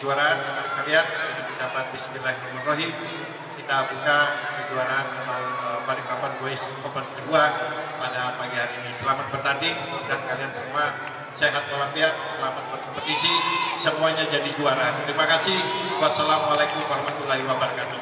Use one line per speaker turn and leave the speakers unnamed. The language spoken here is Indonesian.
kejuaraan teman sekalian dengan ucapan Bismillahirrahmanirrahim kita buka kejuaraan atau uh, eh, Balikpapan Boys Open kedua pada pagi hari ini. Selamat bertanding dan kalian semua sehat walafiat, selamat berkompetisi, semuanya jadi juara. Terima kasih. Wassalamualaikum warahmatullahi wabarakatuh.